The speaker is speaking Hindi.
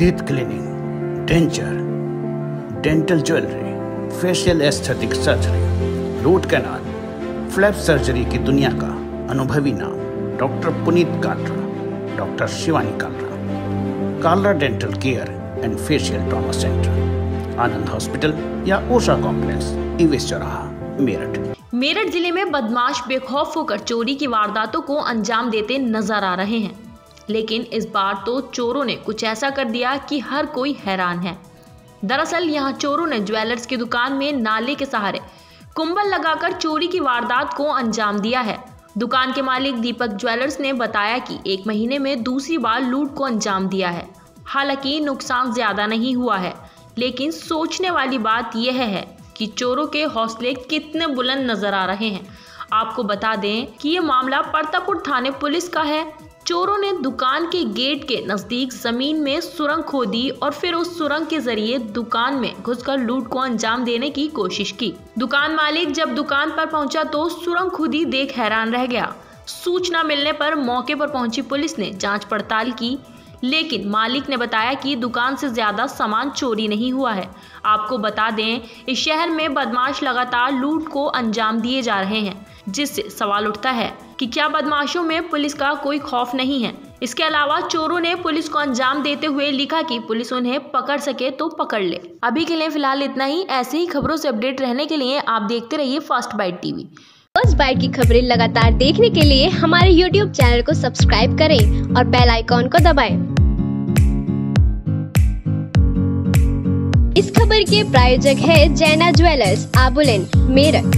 teeth cleaning, denture, dental jewelry, facial aesthetic surgery root canal flap surgery की दुनिया का अनुभवी नाम doctor Puneet Kalra doctor Shivani Kalra Kalra dental care and facial trauma centre Anand hospital या ओषा कॉम्प्लेक्स इवेस चौराहा मेरठ मेरठ ज़िले में बदमाश बेखौफ होकर चोरी की वारदातों को अंजाम देते नज़र आ रहे हैं। लेकिन इस बार तो चोरों ने कुछ ऐसा कर दिया कि हर कोई हैरान है। दरअसल यहाँ चोरों ने ज्वेलर्स की दुकान में नाले के सहारे कुंबल लगाकर चोरी की वारदात को अंजाम दिया है। दुकान के मालिक दीपक ज्वेलर्स ने बताया कि एक महीने में दूसरी बार लूट को अंजाम दिया है। हालाँकि नुकसान ज़्यादा नहीं हुआ है, लेकिन सोचने वाली बात यह है कि चोरों के हौसले कितने बुलंद नज़र आ रहे हैं। आपको बता दें कि ये मामला परतापुर थाने पुलिस का है। चोरों ने दुकान के गेट के नज़दीक ज़मीन में सुरंग खोदी और फिर उस सुरंग के ज़रिए दुकान में घुसकर लूट को अंजाम देने की कोशिश की। दुकान मालिक जब दुकान पर पहुँचा तो सुरंग खुदी देख हैरान रह गया। सूचना मिलने पर मौके पर पहुँची पुलिस ने जाँच पड़ताल की, लेकिन मालिक ने बताया कि दुकान से ज़्यादा सामान चोरी नहीं हुआ है। आपको बता दें, इस शहर में बदमाश लगातार लूट को अंजाम दिए जा रहे हैं। जिससे सवाल उठता है कि क्या बदमाशों में पुलिस का कोई खौफ नहीं है? इसके अलावा चोरों ने पुलिस को अंजाम देते हुए लिखा कि पुलिस उन्हें पकड़ सके तो पकड़ ले। अभी के लिए फ़िलहाल इतना ही। ऐसे ही खबरों से अपडेट रहने के लिए आप देखते रहिए first bite TV first bite की खबरें लगातार देखने के लिए हमारे यूट्यूब चैनल को सब्सक्राइब करें और बेल आइकॉन को दबाएँ। इस खबर के प्रायोजक है जैना ज्वेलर्स, आबुलेन, मेरठ।